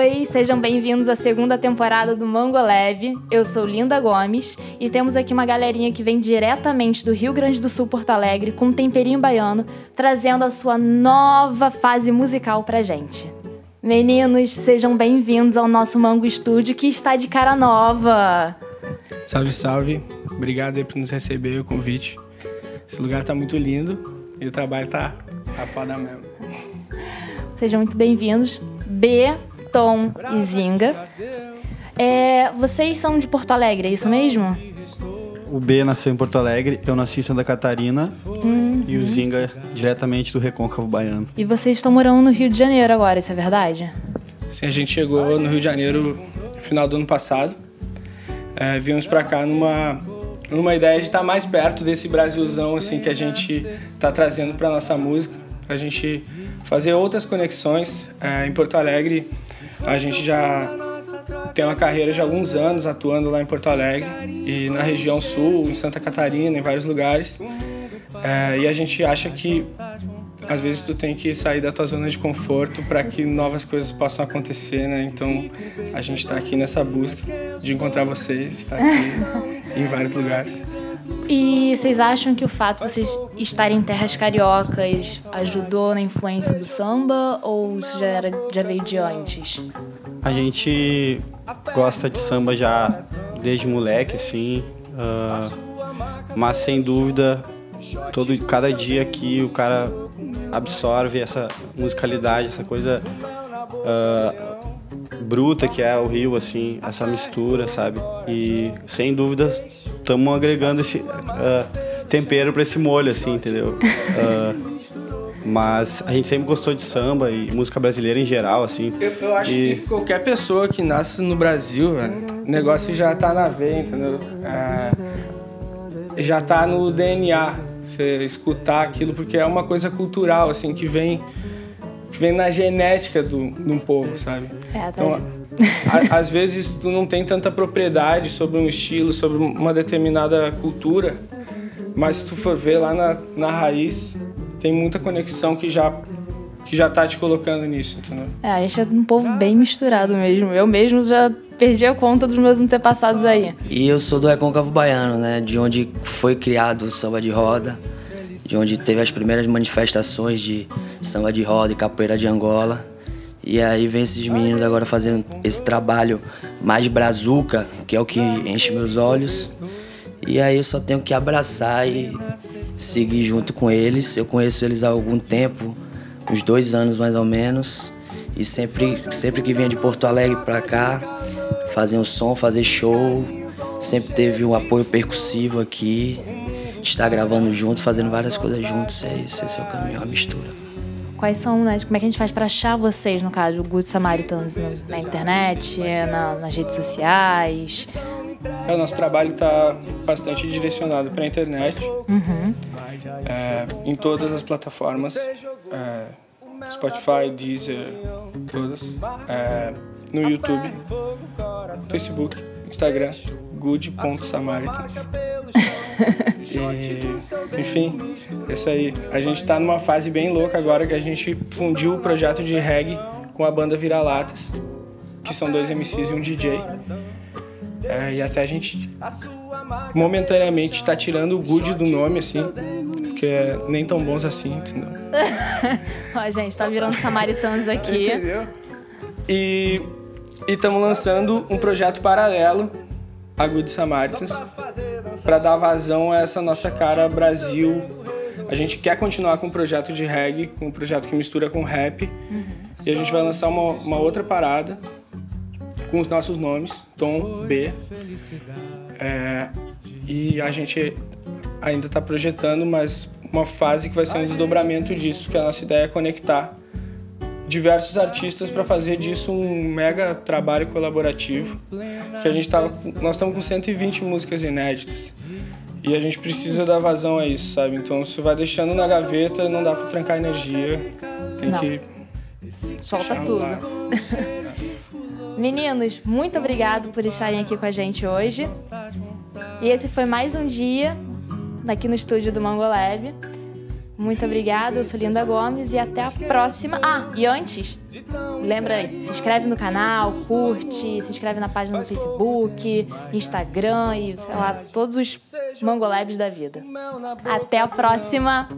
Oi, sejam bem-vindos à segunda temporada do Mango Leve. Eu sou Linda Gomes e temos aqui uma galerinha que vem diretamente do Rio Grande do Sul, Porto Alegre, com um temperinho baiano, trazendo a sua nova fase musical pra gente. Meninos, sejam bem-vindos ao nosso Mango Estúdio que está de cara nova. Salve, salve. Obrigado aí por nos receber o convite. Esse lugar tá muito lindo e o trabalho tá, tá foda mesmo. Sejam muito bem-vindos. B, Tom e Zinga. É, vocês são de Porto Alegre, é isso mesmo? O B nasceu em Porto Alegre, eu nasci em Santa Catarina uhum. e o Zinga diretamente do Recôncavo Baiano. E vocês estão morando no Rio de Janeiro agora, isso é verdade? Sim, a gente chegou no Rio de Janeiro no final do ano passado. É, viemos para cá numa numa ideia de estar mais perto desse Brasilzão assim que a gente está trazendo para nossa música, a gente fazer outras conexões. É, em Porto Alegre, a gente já tem uma carreira de alguns anos atuando lá em Porto Alegre e na região sul, em Santa Catarina, em vários lugares. É, e a gente acha que às vezes tu tem que sair da tua zona de conforto para que novas coisas possam acontecer, né? Então a gente está aqui nessa busca de encontrar vocês, está aqui em vários lugares. E vocês acham que o fato de vocês estarem em terras cariocas ajudou na influência do samba ou isso já, era, já veio de antes? A gente gosta de samba já desde moleque, assim. Uh, mas sem dúvida, todo, cada dia que o cara absorve essa musicalidade, essa coisa uh, bruta que é o Rio, assim, essa mistura, sabe? E sem dúvidas estamos agregando esse uh, tempero para esse molho, assim, entendeu? Uh, mas a gente sempre gostou de samba e música brasileira em geral, assim. Eu, eu acho e... que qualquer pessoa que nasce no Brasil, velho, o negócio já tá na veia, entendeu? É, já tá no DNA, você escutar aquilo, porque é uma coisa cultural, assim, que vem, que vem na genética do, de um povo, sabe? É, então, às vezes tu não tem tanta propriedade sobre um estilo, sobre uma determinada cultura, mas se tu for ver lá na, na raiz, tem muita conexão que já que já tá te colocando nisso, entendeu? É, a gente é um povo bem misturado mesmo. Eu mesmo já perdi a conta dos meus antepassados aí. E eu sou do Recôncavo Baiano, né? De onde foi criado o samba de roda, de onde teve as primeiras manifestações de samba de roda e capoeira de Angola. E aí vem esses meninos agora fazendo esse trabalho mais brazuca, que é o que enche meus olhos. E aí eu só tenho que abraçar e seguir junto com eles. Eu conheço eles há algum tempo, uns dois anos mais ou menos. E sempre, sempre que vinha de Porto Alegre para cá, fazer um som, fazer show. Sempre teve um apoio percussivo aqui. Está gravando junto, fazendo várias coisas juntos. É isso, esse é o caminho, a mistura. Quais são, né, como é que a gente faz para achar vocês, no caso, o Good Samaritans, na internet, na, nas redes sociais? É, o nosso trabalho está bastante direcionado para a internet, uhum. é, em todas as plataformas, é, Spotify, Deezer, todas, é, no YouTube, Facebook, Instagram, good.samaritans. E, enfim, isso aí. A gente tá numa fase bem louca agora que a gente fundiu o projeto de reggae com a banda Vira-Latas, que são dois MCs e um DJ. É, e até a gente momentaneamente está tirando o good do nome, assim, porque é nem tão bons assim, entendeu? Ó, gente, tá virando samaritanos aqui. Entendeu? E estamos lançando um projeto paralelo a Good Samaritans para dar vazão a essa nossa cara Brasil. A gente quer continuar com o um projeto de reggae, com um projeto que mistura com rap. Uhum. E a gente vai lançar uma, uma outra parada com os nossos nomes, Tom B. É, e a gente ainda está projetando, mas uma fase que vai ser um desdobramento disso, que a nossa ideia é conectar diversos artistas para fazer disso um mega trabalho colaborativo. Que a gente tava, nós estamos com 120 músicas inéditas. E a gente precisa dar vazão a isso, sabe? Então se vai deixando na gaveta, não dá para trancar energia. Tem não. que solta tudo. Meninos, muito obrigado por estarem aqui com a gente hoje. E esse foi mais um dia aqui no estúdio do Mangolab. Muito obrigada, eu sou Linda Gomes e até a próxima. Ah, e antes, lembra aí, se inscreve no canal, curte, se inscreve na página do Facebook, Instagram e, sei lá, todos os Mangolabs da vida. Até a próxima!